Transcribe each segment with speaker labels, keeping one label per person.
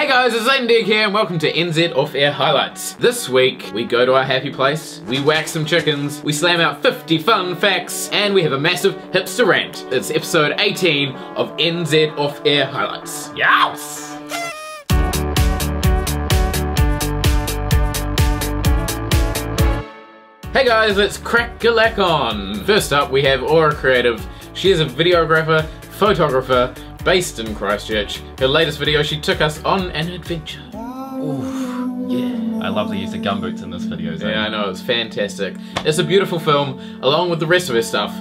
Speaker 1: Hey guys, it's Zane and Degge here and welcome to NZ Off Air Highlights. This week, we go to our happy place, we whack some chickens, we slam out 50 fun facts, and we have a massive hipster rant. It's episode 18 of NZ Off Air Highlights. Yows! Hey guys, let's crack a on. First up, we have Aura Creative. She is a videographer, photographer, based in Christchurch. Her latest video, she took us on an adventure. Ooh, yeah.
Speaker 2: I love the use of gumboots in this video. Zane.
Speaker 1: Yeah, I know, it's fantastic. It's a beautiful film, along with the rest of her stuff.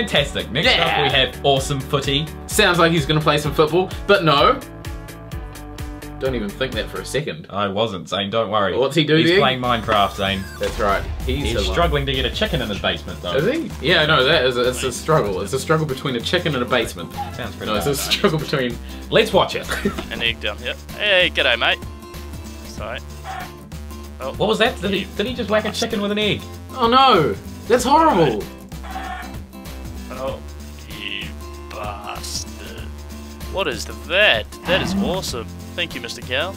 Speaker 2: Fantastic. Next
Speaker 1: Yeah.
Speaker 2: up we have Awesome Footy.
Speaker 1: Sounds like he's gonna play some football, but no. Don't even think that for a second.
Speaker 2: I wasn't, Zane, don't worry.
Speaker 1: What's he doing?
Speaker 2: He's
Speaker 1: there?
Speaker 2: playing Minecraft, Zane.
Speaker 1: That's right. He's,
Speaker 2: He's struggling to get a chicken in his basement, though.
Speaker 1: Is he? Yeah, no, that is a, it's a struggle. It's a struggle between a chicken and a basement.
Speaker 2: Sounds pretty
Speaker 1: No, it's a
Speaker 2: bad.
Speaker 1: struggle between.
Speaker 2: Let's watch it.
Speaker 3: An egg down here. Hey, g'day, mate. Sorry. Oh,
Speaker 2: what was that? Did he, did he just whack a chicken with an egg?
Speaker 1: Oh no, that's horrible.
Speaker 3: Oh, you bastard. What is that? That is awesome. Thank you, Mr. Cow.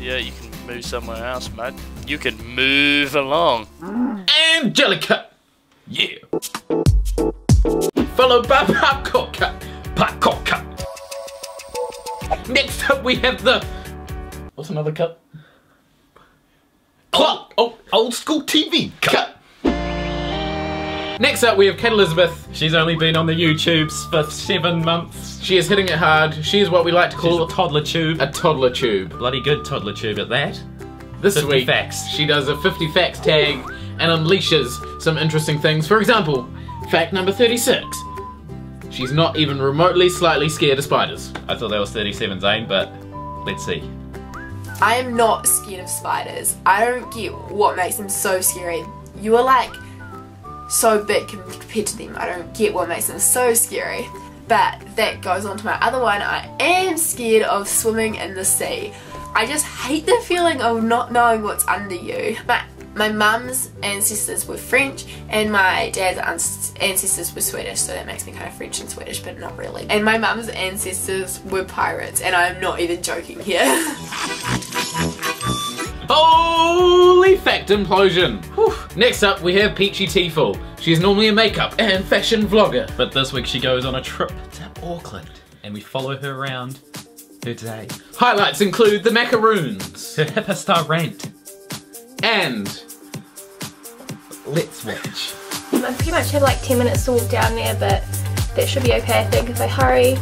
Speaker 3: Yeah, you can move somewhere else, mate. You can move along.
Speaker 1: Angelica. Yeah. Followed by cut. Popcorn cut. Next up, we have the. What's another cut? Clock. Oh, old school TV cut. Next up, we have Kate Elizabeth.
Speaker 2: She's only been on the YouTubes for seven months.
Speaker 1: She is hitting it hard. She is what we like to
Speaker 2: She's
Speaker 1: call
Speaker 2: a toddler tube.
Speaker 1: a toddler tube.
Speaker 2: bloody good toddler tube at that.
Speaker 1: This
Speaker 2: 50
Speaker 1: week,
Speaker 2: facts.
Speaker 1: she does a 50 facts tag and unleashes some interesting things. For example, fact number 36. She's not even remotely slightly scared of spiders.
Speaker 2: I thought that was 37, Zane, but let's see.
Speaker 4: I am not scared of spiders. I don't get what makes them so scary. You are like so big compared to them. I don't get what makes them so scary. But that goes on to my other one. I am scared of swimming in the sea. I just hate the feeling of not knowing what's under you. My my mum's ancestors were French and my dad's ancestors were Swedish, so that makes me kind of French and Swedish, but not really. And my mum's ancestors were pirates, and I'm not even joking here.
Speaker 1: Holy fact implosion! Whew. Next up, we have Peachyteaful. She's normally a makeup and fashion vlogger.
Speaker 2: But this week she goes on a trip to Auckland and we follow her around her day.
Speaker 1: Highlights include the macaroons
Speaker 2: Her hipster rant.
Speaker 1: and
Speaker 2: Let's watch.
Speaker 5: I pretty much have like 10 minutes to walk down there, but that should be okay, I think, if I hurry.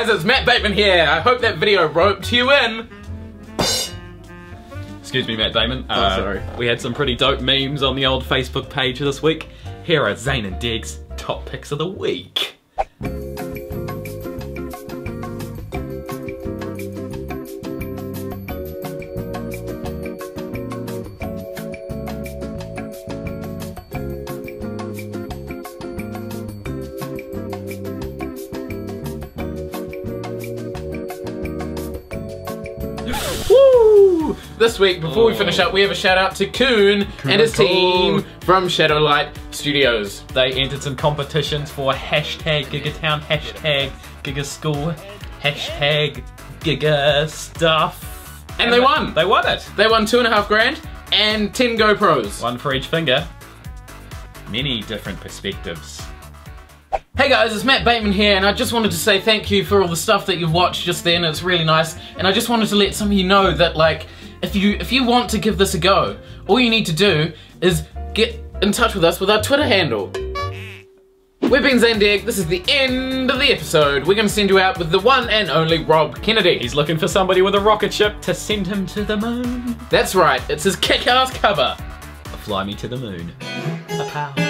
Speaker 1: Guys, it's Matt Bateman here. I hope that video roped you in.
Speaker 2: Excuse me, Matt Damon.
Speaker 1: Oh, uh, sorry.
Speaker 2: We had some pretty dope memes on the old Facebook page this week. Here are Zane and Degge's top picks of the week.
Speaker 1: Woo! This week, before we
Speaker 2: Oh.
Speaker 1: finish up, we have a shout out to Koon and his team from Shadowlight Studios.
Speaker 2: They entered some competitions for hashtag Gigatown, hashtag Gigaschool, hashtag Giga stuff.
Speaker 1: And they won.
Speaker 2: They won it.
Speaker 1: They won two and a half grand and 10 GoPros.
Speaker 2: One for each finger. Many different perspectives.
Speaker 1: Hey guys, it's Matt Bateman here, and I just wanted to say thank you for all the stuff that you've watched just then. It's really nice, and I just wanted to let some of you know that, like, if you if you want to give this a go, all you need to do is get in touch with us with our Twitter handle. We've been Zane and Degge. This is the end of the episode. We're going to send you out with the one and only Rob Kennedy.
Speaker 2: He's looking for somebody with a rocket ship to send him to the moon.
Speaker 1: That's right. It's his kick-ass cover.
Speaker 2: Fly me to the moon. Pow.